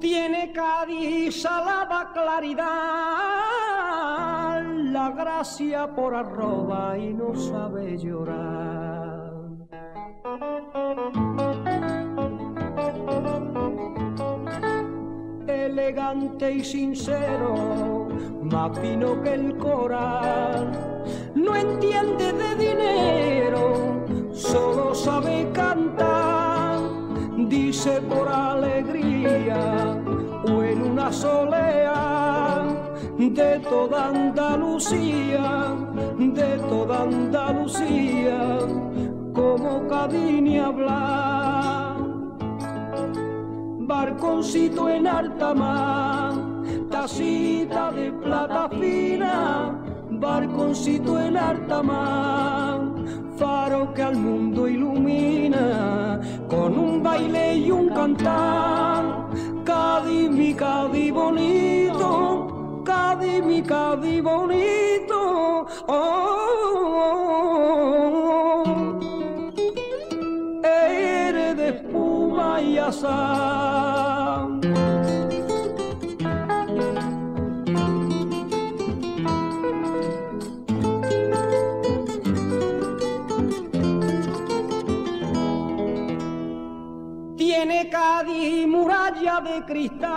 Tiene Cádiz salada claridad, la gracia por arroba y no sabe llorar. Elegante y sincero, más fino que el coral, no entiende de dinero, solo sabe cantar, dice por alegría o en una solea. De toda Andalucía, de toda Andalucía, como Cadini habla. Barconcito en alta mar, tacita de plata fina, barconcito en alta mar, faro que al mundo ilumina, con un baile y un cantar, Cádiz, mi Cádiz bonito, Cádiz, mi Cádiz bonito, oh, eres de espuma y azar. Tiene Cádiz muralla de cristal,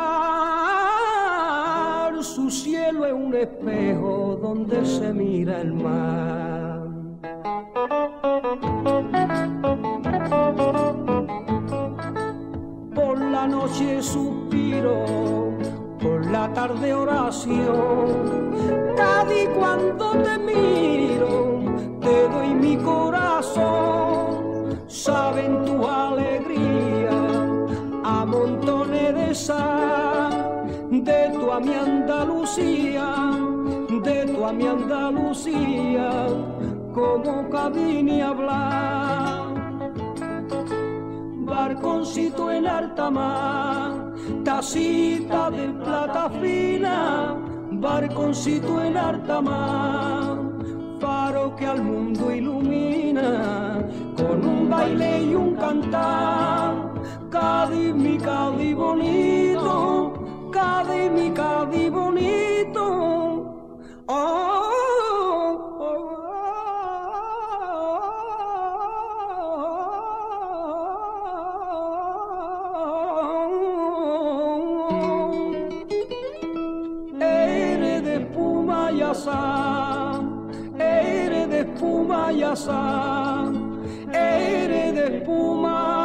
su cielo es un espejo donde se mira el mar. Por la noche suspiro, por la tarde oración. Cádiz cuando te miro, de tu a mi Andalucía, de tu a mi Andalucía, como cabini hablar. Barconcito en alta mar, tacita de plata fina, barconcito en alta mar, faro que al mundo ilumina, con un baile y un cantar. Cádiz, mi Cádiz mi Cádiz bonito. Oh, Eres de espuma y azar, eres de espuma y azar, eres de espuma